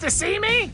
to see me?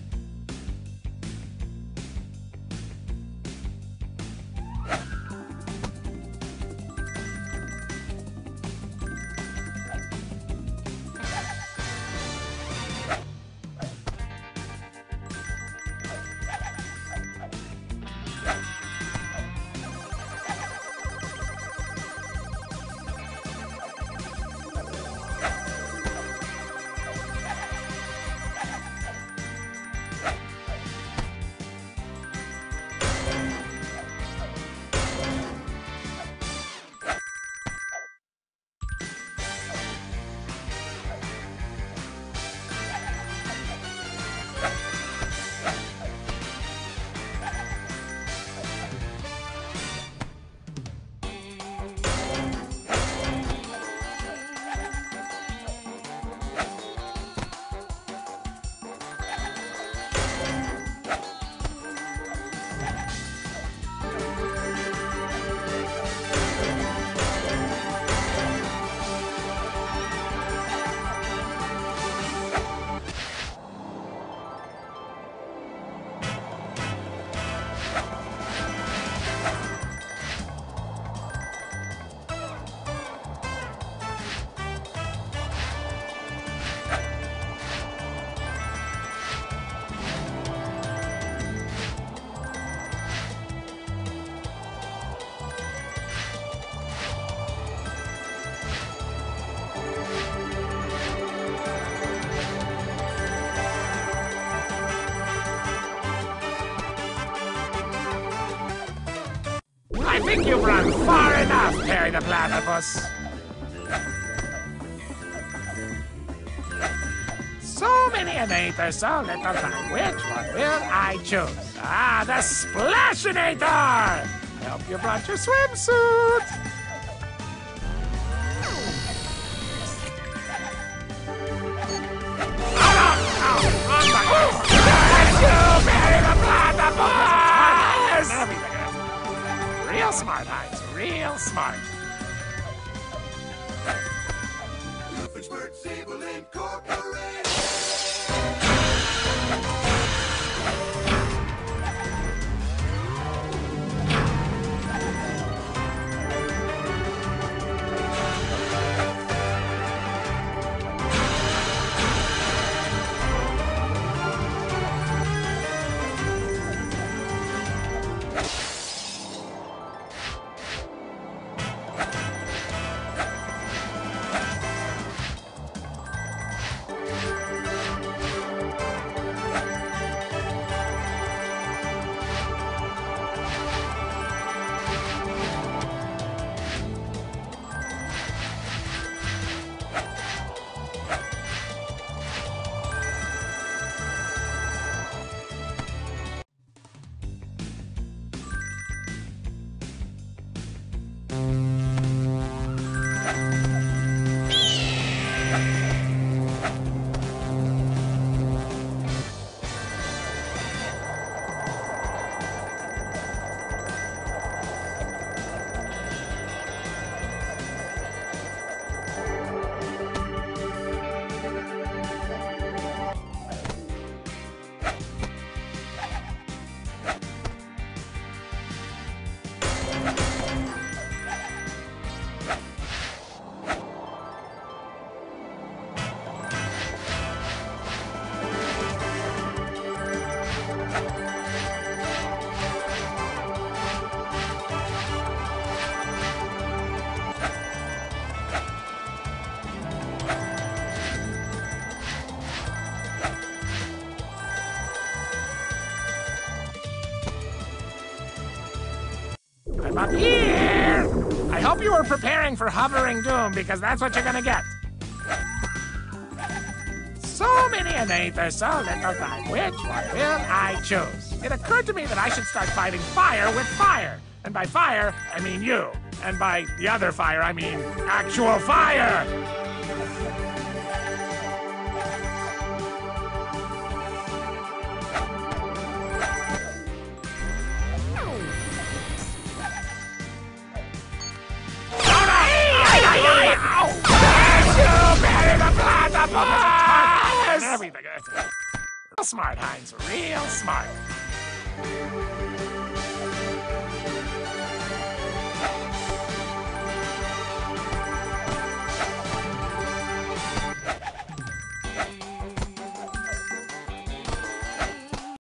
Think you've run far enough, Perry the Platypus. So many there so little time. Which one will I choose? Ah, the Splashinator! Hope you brought your swimsuit. Smart, Heinz, Real smart. Doofenshmirtz Evil Incorporated. Up here. I hope you were preparing for hovering doom because that's what you're gonna get. So many inators so little time. Which one will I choose? It occurred to me that I should start fighting fire with fire. And by fire, I mean you. And by the other fire, I mean actual fire. Smart, Heinz. Real smart.